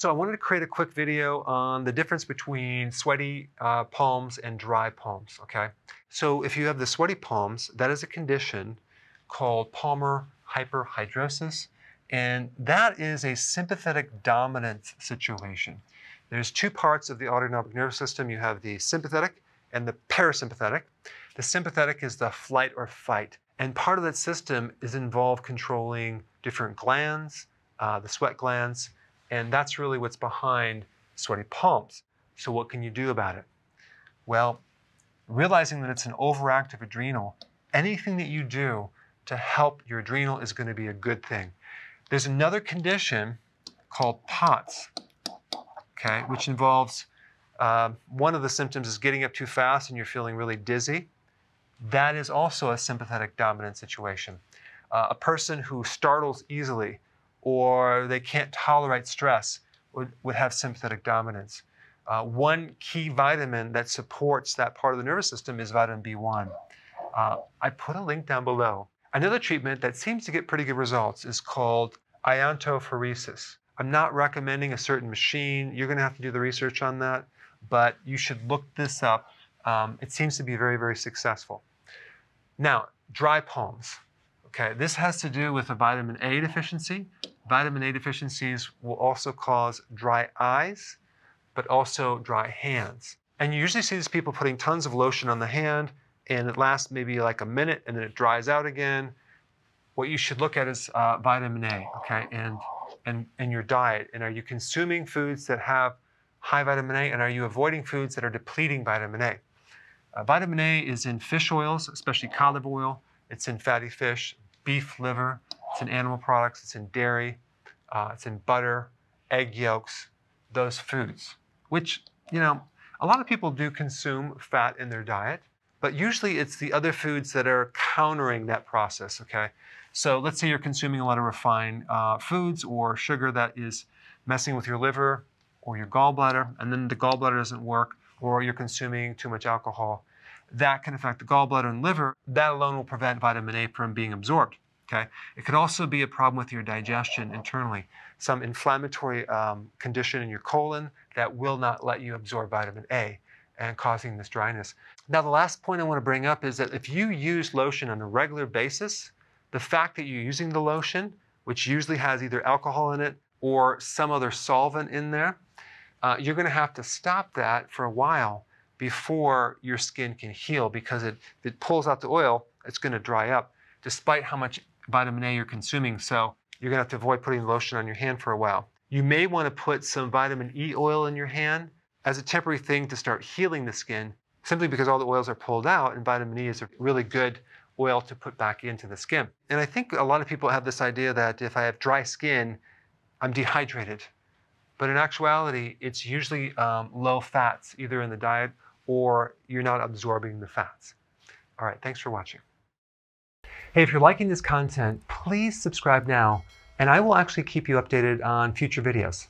So I wanted to create a quick video on the difference between sweaty uh, palms and dry palms, okay? So if you have the sweaty palms, that is a condition called palmar hyperhidrosis, and that is a sympathetic dominance situation. There's two parts of the autonomic nervous system. You have the sympathetic and the parasympathetic. The sympathetic is the flight or fight, and part of that system is involved controlling different glands, uh, the sweat glands, and that's really what's behind sweaty palms. So, what can you do about it? Well, realizing that it's an overactive adrenal, anything that you do to help your adrenal is going to be a good thing. There's another condition called POTS, okay, which involves uh, one of the symptoms is getting up too fast and you're feeling really dizzy. That is also a sympathetic dominant situation. Uh, a person who startles easily, or they can't tolerate stress would, would have sympathetic dominance. Uh, one key vitamin that supports that part of the nervous system is vitamin B1. Uh, I put a link down below. Another treatment that seems to get pretty good results is called iontophoresis. I'm not recommending a certain machine. You're going to have to do the research on that, but you should look this up. Um, it seems to be very, very successful. Now, dry palms. Okay, this has to do with a vitamin A deficiency. Vitamin A deficiencies will also cause dry eyes, but also dry hands. And you usually see these people putting tons of lotion on the hand, and it lasts maybe like a minute, and then it dries out again. What you should look at is uh, vitamin A, okay, and and and your diet. And are you consuming foods that have high vitamin A, and are you avoiding foods that are depleting vitamin A? Uh, vitamin A is in fish oils, especially cod liver oil. It's in fatty fish, beef liver, it's in animal products, it's in dairy, uh, it's in butter, egg yolks, those foods, which, you know, a lot of people do consume fat in their diet, but usually it's the other foods that are countering that process, okay? So let's say you're consuming a lot of refined uh, foods or sugar that is messing with your liver or your gallbladder, and then the gallbladder doesn't work, or you're consuming too much alcohol that can affect the gallbladder and liver. That alone will prevent vitamin A from being absorbed. Okay? It could also be a problem with your digestion internally, some inflammatory um, condition in your colon that will not let you absorb vitamin A and causing this dryness. Now, the last point I want to bring up is that if you use lotion on a regular basis, the fact that you're using the lotion, which usually has either alcohol in it or some other solvent in there, uh, you're going to have to stop that for a while before your skin can heal because it, it pulls out the oil, it's going to dry up despite how much vitamin A you're consuming. So you're going to have to avoid putting lotion on your hand for a while. You may want to put some vitamin E oil in your hand as a temporary thing to start healing the skin simply because all the oils are pulled out and vitamin E is a really good oil to put back into the skin. And I think a lot of people have this idea that if I have dry skin, I'm dehydrated. But in actuality, it's usually um, low fats, either in the diet or you're not absorbing the fats. All right, thanks for watching. Hey, if you're liking this content, please subscribe now, and I will actually keep you updated on future videos.